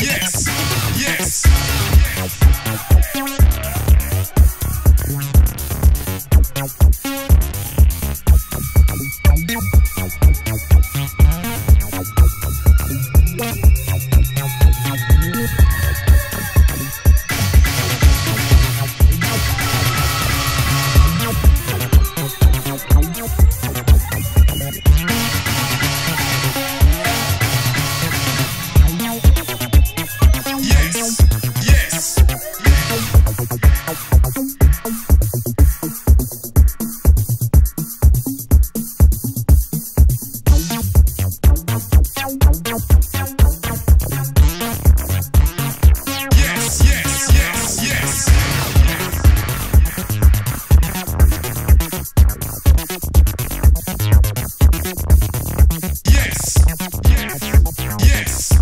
Yes, yes, yes.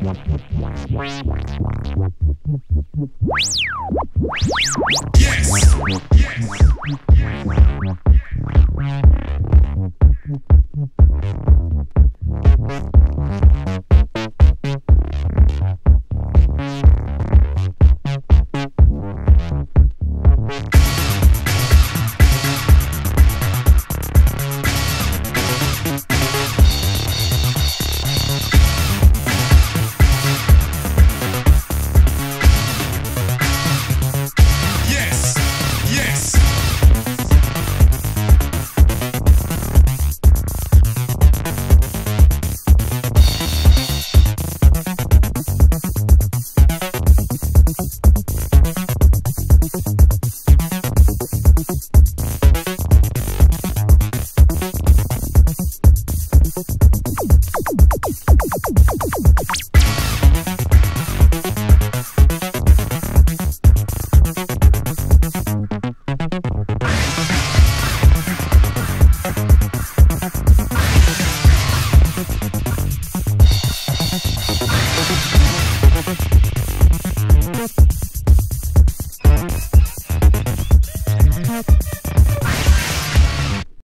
Yes. yes.